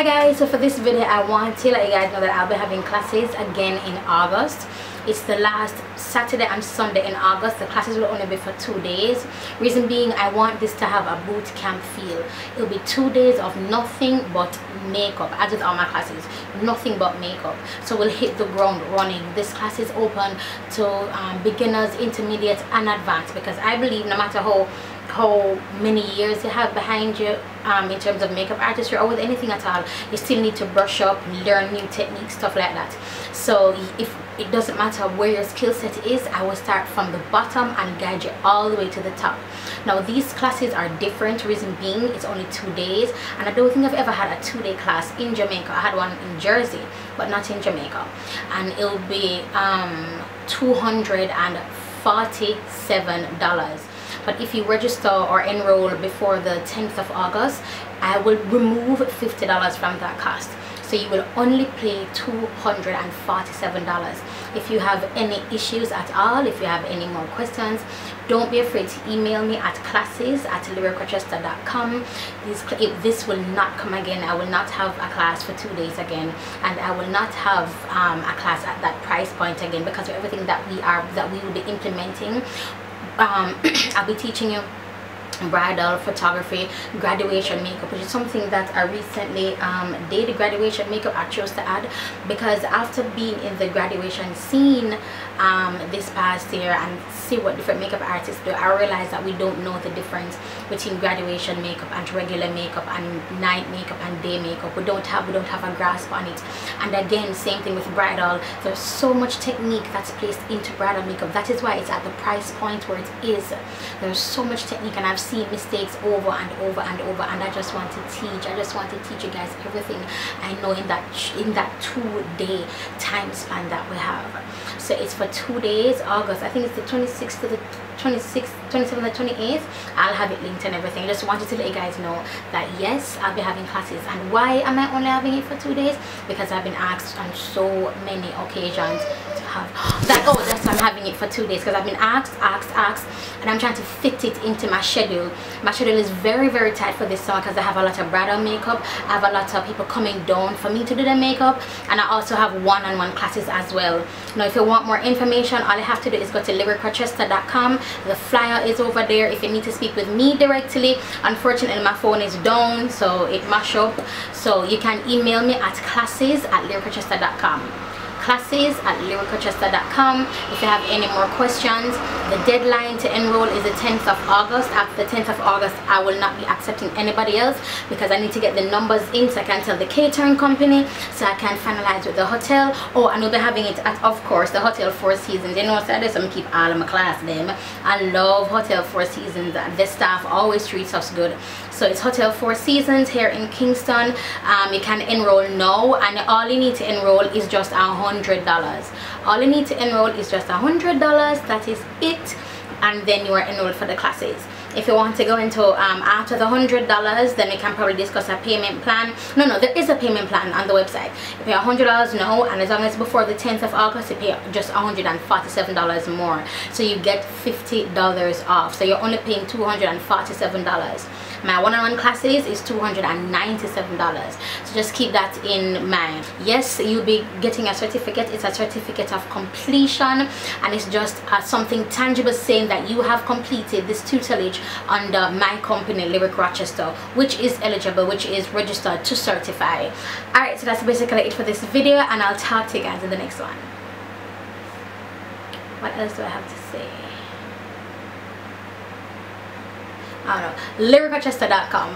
hi guys. So for this video i want to let you guys know that i'll be having classes again in august. It's the last saturday and sunday in august. The classes will only be for two days. Reason being i want this to have a boot camp feel. It'll be two days of nothing but makeup. As with all my classes. Nothing but makeup. So we'll hit the ground running. This class is open to um, beginners intermediate and advanced because i believe no matter how how many years you have behind you um, in terms of makeup artistry or with anything at all you still need to brush up learn new techniques stuff like that. So if it doesn't matter where your skill set is I will start from the bottom and guide you all the way to the top. Now these classes are different. Reason being it's only two days and I don't think I've ever had a two-day class in Jamaica. I had one in Jersey but not in Jamaica. And it'll be um, 247 dollars but if you register or enroll before the 10th of August I will remove $50 from that cost. So you will only pay $247 if you have any issues at all if you have any more questions don't be afraid to email me at classes at lyricrochester.com this this will not come again i will not have a class for two days again. And i will not have um, a class at that price point again because of everything that we are that we will be implementing um, I'll be teaching you bridal photography graduation makeup which is something that i recently um, did graduation makeup i chose to add because after being in the graduation scene um, this past year and see what different makeup artists do i realized that we don't know the difference between graduation makeup and regular makeup and night makeup and day makeup. We don't have we don't have a grasp on it. And again same thing with bridal there's so much technique that's placed into bridal makeup. That is why it's at the price point where it is. There's so much technique and i've seen mistakes over and over and over and I just want to teach I just want to teach you guys everything I know in that in that two day time span that we have. So it's for two days August I think it's the 26th to the 26th 27th and 28th I'll have it linked and everything. I just wanted to let you guys know that yes I'll be having classes. And why am I only having it for two days? Because I've been asked on so many occasions have. That oh that's why i'm having it for two days because i've been asked asked asked and i'm trying to fit it into my schedule. My schedule is very very tight for this summer because i have a lot of bridal makeup. I have a lot of people coming down for me to do the makeup and i also have one-on-one -on -one classes as well. Now if you want more information all you have to do is go to lyricrochester.com the flyer is over there. If you need to speak with me directly unfortunately my phone is down so it mash up. So you can email me at classes at lyricrochester.com classes at lyricrochester.com if you have any more questions the deadline to enroll is the 10th of august. After the 10th of august i will not be accepting anybody else because i need to get the numbers in so i can tell the catering company so i can finalize with the hotel. Oh and we'll be having it at of course the hotel four seasons. You know so i just keep all of my class them i love hotel four seasons. The staff always treats us good. So it's hotel four seasons here in kingston. Um, you can enroll now and all you need to enroll is just a hundred dollars. All you need to enroll is just a hundred dollars. That is it. And then you are enrolled for the classes if you want to go into um, after the hundred dollars then we can probably discuss a payment plan. No no there is a payment plan on the website. You pay a hundred dollars no and as long as before the 10th of august you pay just 147 dollars more. So you get 50 dollars off. So you're only paying 247 dollars. My one-on-one -on -one classes is 297 dollars. So just keep that in mind. Yes you'll be getting a certificate. It's a certificate of completion and it's just uh, something tangible saying that you have completed this tutelage under my company lyric rochester which is eligible which is registered to certify. All right so that's basically it for this video and i'll talk to you guys in the next one. What else do i have to say? I don't know, lyricrochester.com